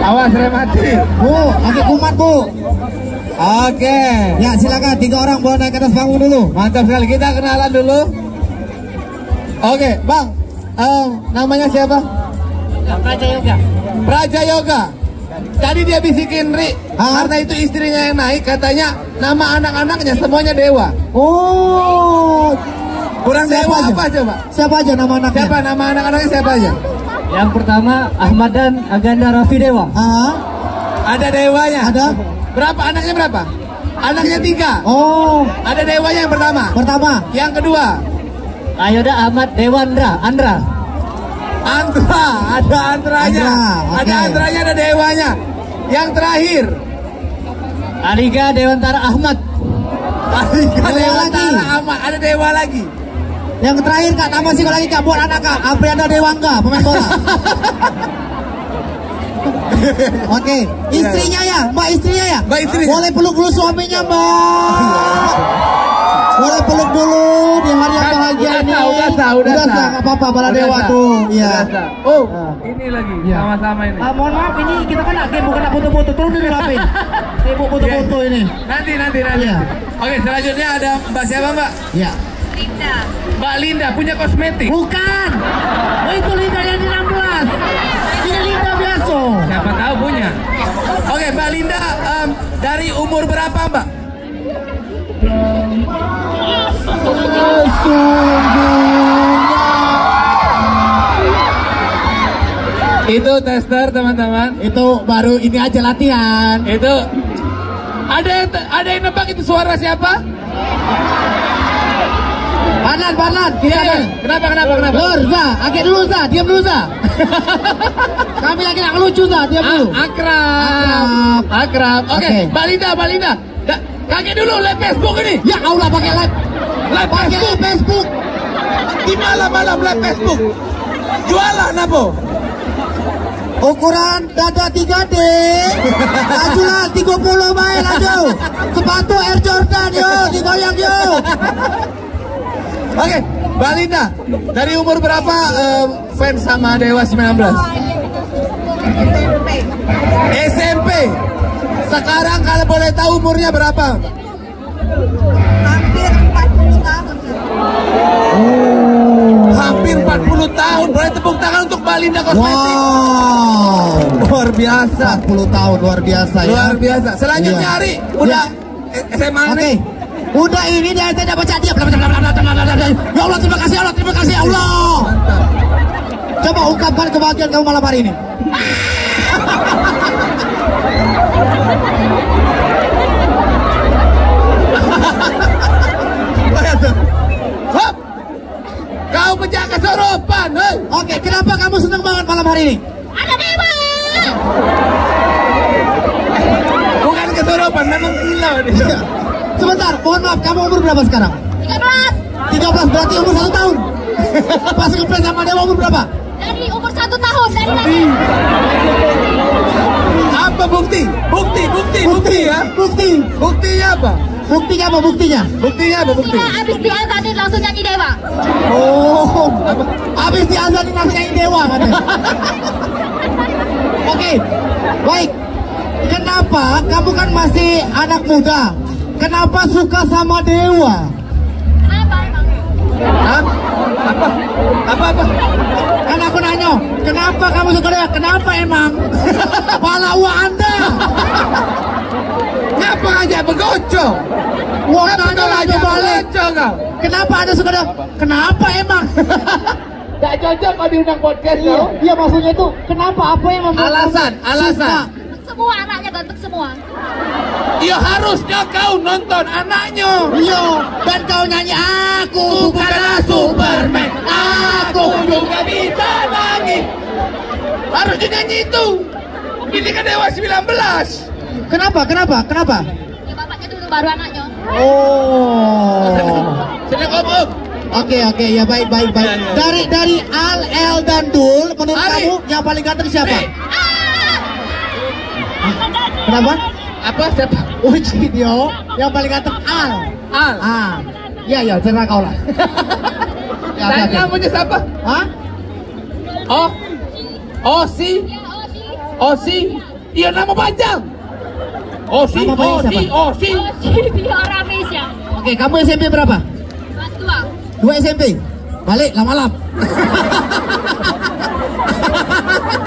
Awas rem mati. Bu, pakai kumat bu. Oke. Ya silakan tiga orang boleh naik ke atas panggung dulu. Mantap sekali. Kita kenalan dulu. Oke, Bang. Em, namanya siapa? Raja Yoga. Praja Yoga. Tadi dia bisikin Ri, Hah? karena itu istrinya yang naik, katanya nama anak-anaknya semuanya dewa. Oh, Kurang Siapa dewa aja? apa coba? siapa aja nama anaknya? Siapa nama anak-anaknya siapa aja? Yang pertama Ahmad dan Aganda Raffi Dewa. Ada dewanya. ada. Berapa anaknya berapa? Anaknya tiga. Oh, Ada dewanya yang pertama. pertama. Yang kedua, Ayoda Ahmad Dewandra, Andra. Andra. Ada Andranya. Andra, oke. Ada Andranya, ada dewanya. Yang terakhir, Aliga Dewantara Ahmad. ada Dewa dewa lagi. Tara Ahmad. Ada dewa lagi. Yang terakhir kak nama sih lagi kak buat anak kak Aprianda Dewangga pemain bola. Oke, istrinya ya, mbak istrinya ya. Mbak istrinya. Boleh peluk dulu suaminya mbak. Boleh peluk dulu di hari yang Kan, bahagia udah ini. sah, udah sah, udah sah. nggak apa-apa bala Udah dewa tuh. Iya. Udah sah. Oh, ini lagi Iya. sama-sama ini. Ah, mohon maaf ini kita kan game bukan nak foto-foto turun dulu ngapain? Ibu foto-foto ini. Nanti, nanti, nanti. Iya. Oke, selanjutnya ada Mbak siapa Mbak? Ya. Mbak Linda punya kosmetik. Bukan. Oh itu Linda yang di 16. Ini Linda biasa. Siapa tahu punya. Oke, Mbak Linda em, dari umur berapa Mbak? Itu tester teman-teman. Itu baru ini aja latihan. Itu ada yang ada yang nebak itu suara siapa? Kita Iya, iya. ada. Kenapa kenapa kenapa? Lur, Za, agak dulu Za, diam dulu Za. Kami lagi nak lucu Za, diam dulu. Akrab. Akrab. Oke, Oke. Mbak Linda, Mbak Linda. Da- Kakek dulu live Facebook ini. Ya Allah pakai live. Live Pakai Facebook. Facebook. Di malam-malam live Facebook. Jualan apa? Ukuran dada 3D. Laju lah 30 main laju. Sepatu Air Jordan yo, digoyang yo. Oke, Mbak Linda. Dari umur berapa em, fans sama Dewa 19? SMP. Sekarang kalau boleh tahu umurnya berapa? hampir 40 tahun Hampir 40 tahun. Boleh tepuk tangan untuk Mbak Linda Kosmetik. Wow. Luar biasa. 40 tahun luar biasa ya. Luar biasa. Selanjutnya Iya. Ari, udah Iya. eh, SMA Oke. nih. Udah ini dia tidak baca dia. Ya Allah terima kasih Allah terima kasih Allah. Coba ungkapkan kebahagiaan kamu malam hari ini. Hop. Kau pecah kesurupan, hei. Oke, kenapa kamu senang banget malam hari ini? ada dewa Bukan kesurupan, memang gila dia. Sebentar, mohon maaf, kamu umur berapa sekarang? 13 13 berarti umur satu tahun. Pas ngefans sama Dewa umur berapa? dari umur satu tahun dari lahir Apa bukti? Bukti, bukti, bukti ya. Bukti. Buktinya apa? Buktinya apa buktinya? Buktinya apa bukti? kita habis diazanin langsung nyanyi dewa Oh, habis diazanin langsung nyanyi Dewa katanya. Oke, baik. Kenapa kamu kan masih anak muda? Kenapa suka sama Dewa? apa emang Hah? Apa? Apa apa? Kan aku nanya, kenapa kamu suka Dewa? Kenapa emang? Pala uang Anda. Ngapa aja begocok? Uang Ngapa nanya kau lagi aja balik. Kenapa Anda suka Dewa? Kenapa emang? Tak cocok kau diundang podcast Iya, iya maksudnya itu kenapa apa yang membuat Alasan, alasan. suka? Semua anaknya ganteng semua Ya harusnya kau nonton anaknya. Iya, dan kau nyanyi aku bukanlah Superman, aku juga bisa nangis. Harusnya nyanyi itu. Ini kan Dewa 19. Kenapa? Kenapa? Kenapa? ya bapaknya dulu baru anaknya Oh. Kau Om. Oke oke ya baik baik baik. Ya. Dari dari Al El dan Dul, menurut Ali. kamu yang paling ganteng siapa? Nih, Kenapa? apa siapa? Uji Dio, yang paling ganteng Al. Al. Ah, ya ya cerah kau lah. ya, Dan oke. namanya siapa? Hah? Oh. Oh si. ya oh sih Osi, iya nama panjang. Osi, Nama Osi, siapa? Osi. Oh, Sylvia Ramesya. Oke, kamu SMP berapa? Kelas dua. Dua SMP. Balik lama-lap.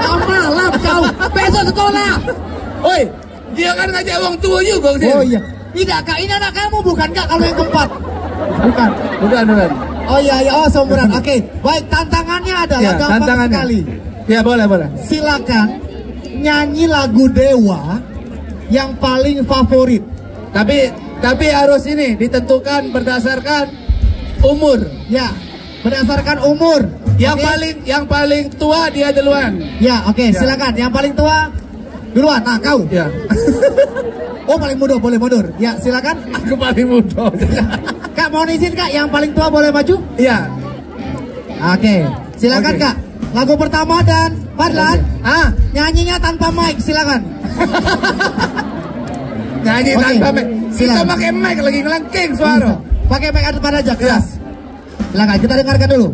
lama-lap kau. Besok sekolah. Oi, dia kan ngajak uang tua juga sini. Oh iya. Tidak kak, ini anak kamu bukan kak kalau yang keempat. Bukan. Bukan, bukan. Oh iya, iya. oh seumuran. Oke, baik tantangannya adalah Ya, gampang tantangannya. sekali. Ya, boleh, boleh. Silakan nyanyi lagu Dewa yang paling favorit. Tapi tapi harus ini ditentukan berdasarkan umur. Ya, berdasarkan umur. Yang Oke? paling yang paling tua dia duluan. Ya, oke, Ya. silakan. Yang paling tua duluan. Nah, kau. Ya. Oh, paling muda boleh mundur. Ya, silakan. Aku paling muda. Kak, mau izin Kak, yang paling tua boleh maju? Iya. Oke, silakan Oke. Kak. Lagu pertama dan Fadlan, Ah, nyanyinya tanpa mic, silakan. nyanyi Oke, tanpa mic. Kita pakai mic lagi ngelengking suara. Pakai mic ada pada aja, keras. Silakan, kita dengarkan dulu.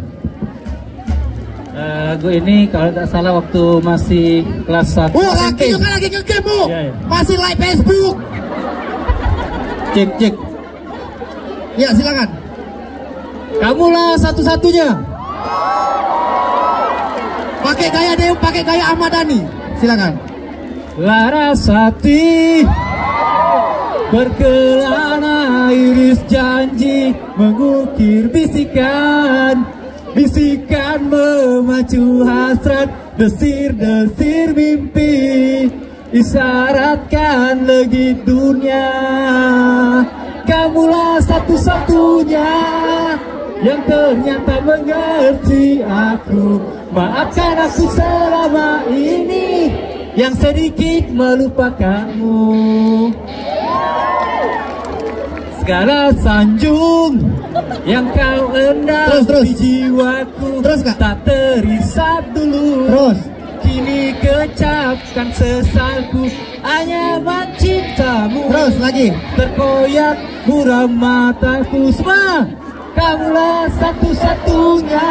Eh, lagu ini kalau tidak salah waktu masih kelas 1 Oh, lagi juga lagi ngegame, Bu. Iya, iya. Masih live Facebook. Cek cek Ya, silakan. Kamulah satu-satunya Pakai gaya Dew, pakai gaya Ahmad Dhani. Silakan. Larasati Berkelana iris janji Mengukir bisikan Bisikan memacu hasrat Desir-desir mimpi. Isyaratkan legit dunia. Kamulah satu-satunya Yang ternyata mengerti aku. Maafkan aku selama ini Yang sedikit melupakanmu. Segala sanjung yang kau endam Terus, terus. di jiwaku Terus, Kak. tak terisap dulu Terus. Kini kecapkan sesalku hanya mencintamu Terus lagi. Terkoyak buram mataku semua Kamulah satu-satunya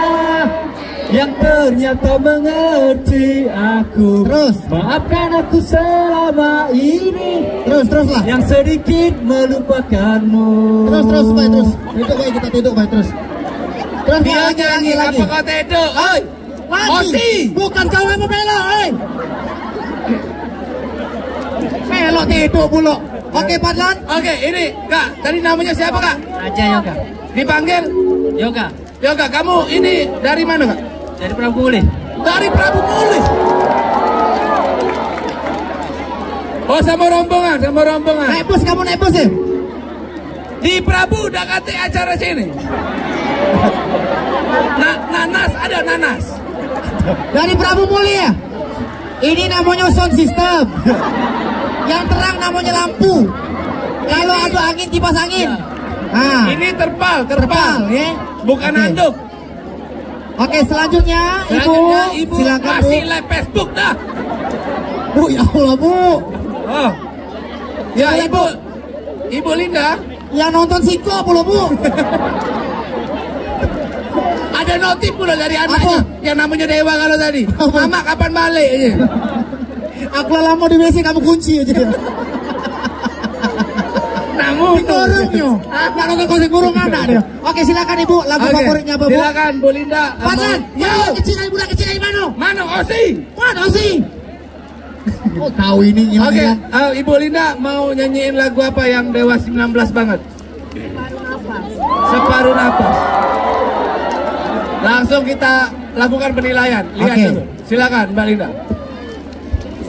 Yang ternyata mengerti aku Terus. Maafkan aku selama ini Terus, terus lah. Yang sedikit melupakanmu Terus, terus, baik terus. Duduk baik kita duduk baik terus. Terus Dia lagi, nyanyi lagi, lagi. apa kau tedok? Oi. Lagi. Osi. Bukan kau yang membela, oi. Melok tidur pula. Oke, Padlan. Oke, ini Kak, tadi namanya siapa Kak? Aja Yoga Dipanggil Yoga Yoga, kamu ini dari mana Kak? Dari Prabu Mulih Dari Prabu Muli. Oh sama rombongan, sama rombongan. Naik bus, kamu naik bus ya? Di Prabu udah kate acara sini. Na nanas ada nanas. Dari Prabu Mulia. Ini namanya sound system. Yang terang namanya lampu. Kalau ada angin kipas angin. Nah, Ini terpal, terpal terpal. ya. Bukan Oke. anduk. Oke, selanjutnya Ibu. Selanjutnya Ibu Silakan Bu. masih live Facebook dah. Bu, ya Allah Bu. Oh. Ya Boleh, Ibu. Ibu Linda, Yang nonton Siko pula Bu. ada notif pula dari anaknya yang namanya Dewa kalau tadi. Apa? Mama kapan balik? Aku lama di WC kamu kunci aja. Nah, anakmu itu orangnya ah. nah, kalau ke kucing burung anak dia oke silakan ibu lagu okay. favoritnya apa bu silakan bu Linda Padlan yo kecil ibu kecil mana? Mana, osi mana osi Oh tahu ini gimana? Oke, okay. uh, Ibu Linda mau nyanyiin lagu apa yang Dewa 19 banget? Separuh nafas. Separuh nafas. Langsung kita lakukan penilaian. Lihat okay. dulu. Silakan Mbak Linda.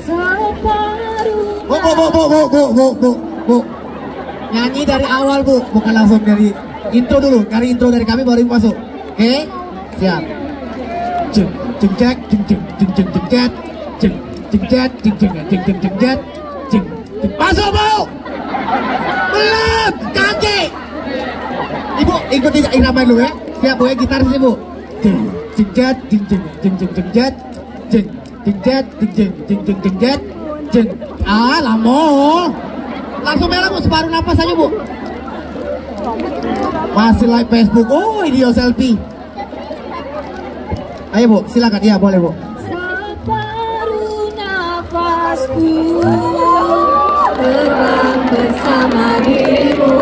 Separuh. Bu, bu, bu, bu, bu, bu, bu, bu. Nyanyi dari awal bu, bukan langsung dari intro dulu. Dari intro dari kami baru masuk. Oke, siap. Jeng, jeng, jek, jeng, jeng, jeng, jeng, jeng, jet, jeng, jeng, jet, jeng, jeng, jeng, jeng, jeng, jet, jeng, jeng. Masuk bu. Belum, kaki. Ibu ikuti irama dulu ya. Siap bu ya, gitar sini bu. Jeng, jeng, jet, jeng, jeng, jeng, jeng, jeng, jet, jeng, jeng, jet, jeng, jeng, jeng, jeng, jeng, jet, jeng. Ah, lama. Langsung bela bu, separuh napas aja bu. Masih live Facebook. Oh, video selfie. Ayo bu, silakan. Iya boleh bu. Separuh nafas nafasku terbang bersama dirimu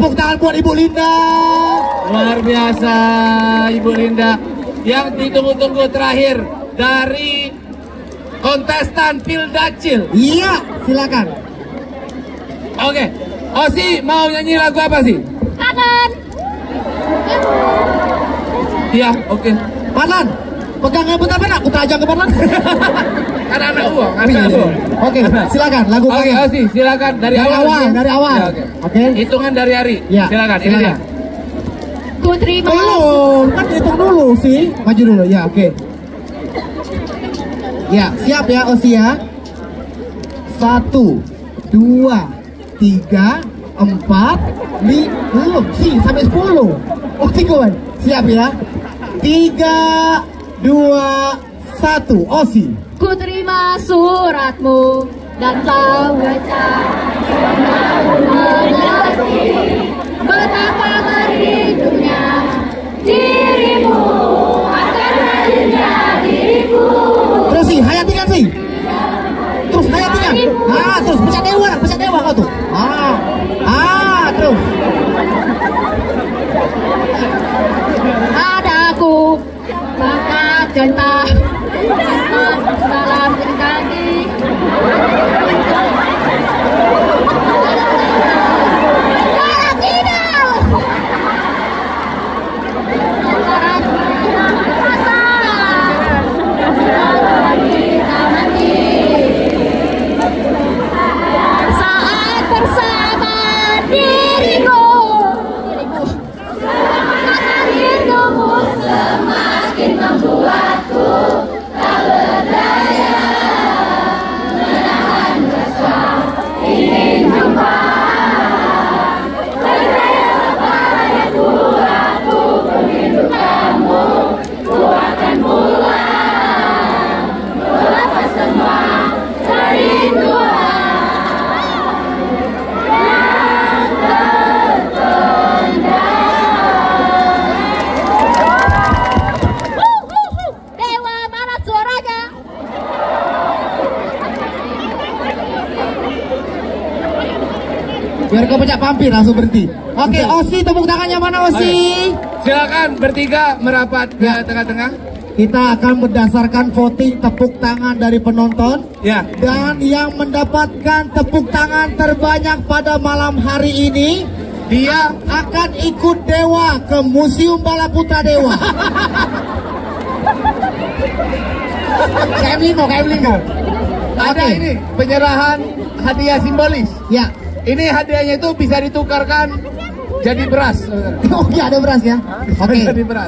Tepuk tangan buat Ibu Linda. Luar biasa Ibu Linda Yang ditunggu-tunggu terakhir Dari kontestan Pildacil Iya, silakan. Oke Osi mau nyanyi lagu apa sih? Kanan Iya oke Panan. Pegang yang benar-benar. Aku tajam ke. Karena anak uang Iya, anak iya. uang Oke, silakan lagu Oke. Osi silakan dari, Dari awal dari awal. Ya, Oke Oke. Hitungan dari hari Ya, Silakan ini silakan. dia Ku terima Belum, kan hitung dulu sih. Maju dulu, ya oke. Ya, siap ya Osi ya. Satu, dua, tiga, empat, lima, belum sih sampai sepuluh. Oh tiga kan? Siap ya. Tiga, dua, satu, Osi. Ku terima suratmu dan tahu baca mengerti betapa merindunya dirimu akan hadirnya diriku Terus sih, hayatikan sih. Terus hayatikan. Ah, terus pecat dewa, pecat dewa kau tuh. Ah, เกินไป Biar kau pecah pampir langsung berhenti. Oke, Osi tepuk tangannya mana Osi? Silakan bertiga merapat ke tengah-tengah Kita akan berdasarkan voting tepuk tangan dari penonton Ya dan yang mendapatkan tepuk tangan terbanyak pada malam hari ini Dia akan ikut Dewa ke Museum Balaputra Dewa. KM Lino, KM Lino. ada Oke. ini penyerahan hadiah simbolis Ya. Ini hadiahnya itu bisa ditukarkan jadi beras. Oh iya ada beras ya. Oke. Beras.